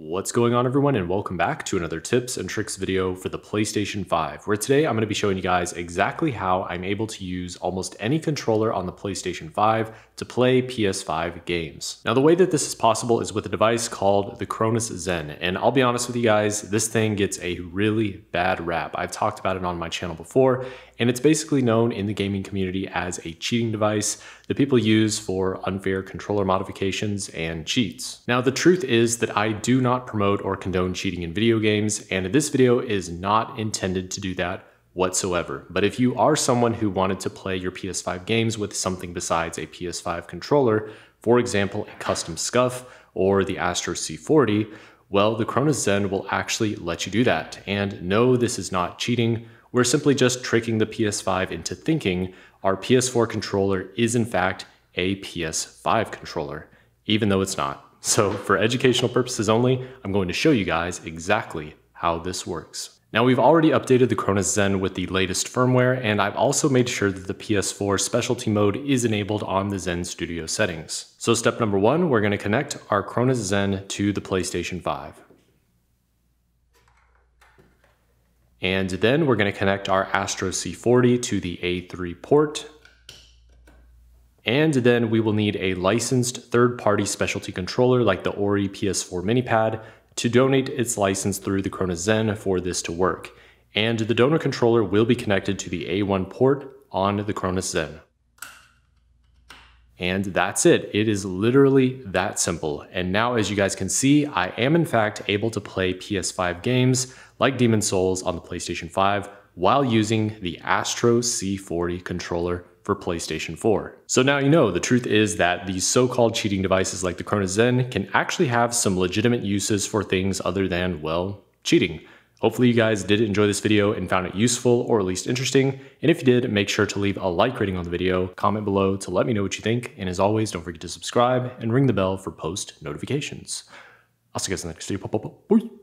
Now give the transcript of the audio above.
What's going on everyone and welcome back to another tips and tricks video for the PlayStation 5 where today I'm going to be showing you guys exactly how I'm able to use almost any controller on the PlayStation 5 to play PS5 games. Now the way that this is possible is with a device called the Cronus Zen and I'll be honest with you guys this thing gets a really bad rap. I've talked about it on my channel before and it's basically known in the gaming community as a cheating device that people use for unfair controller modifications and cheats. Now the truth is that I do not promote or condone cheating in video games and this video is not intended to do that whatsoever. But if you are someone who wanted to play your PS5 games with something besides a PS5 controller, for example a custom SCUF or the Astro C40, well the Cronus Zen will actually let you do that. And no, this is not cheating we're simply just tricking the PS5 into thinking our PS4 controller is in fact a PS5 controller, even though it's not. So for educational purposes only, I'm going to show you guys exactly how this works. Now we've already updated the Cronus Zen with the latest firmware, and I've also made sure that the PS4 specialty mode is enabled on the Zen Studio settings. So step number one, we're gonna connect our Cronus Zen to the PlayStation 5. And then we're going to connect our Astro C40 to the A3 port. And then we will need a licensed third-party specialty controller like the Hori PS4 MiniPad to donate its license through the Cronus Zen for this to work. And the donor controller will be connected to the A1 port on the Cronus Zen. And that's it. It is literally that simple. And now, as you guys can see, I am in fact able to play PS5 games like Demon's Souls on the PlayStation 5 while using the Astro C40 controller for PlayStation 4. So now you know, the truth is that these so-called cheating devices like the Cronus Zen can actually have some legitimate uses for things other than, well, cheating. Hopefully you guys did enjoy this video and found it useful or at least interesting. And if you did, make sure to leave a like rating on the video, comment below to let me know what you think. And as always, don't forget to subscribe and ring the bell for post notifications. I'll see you guys in the next video. Bye.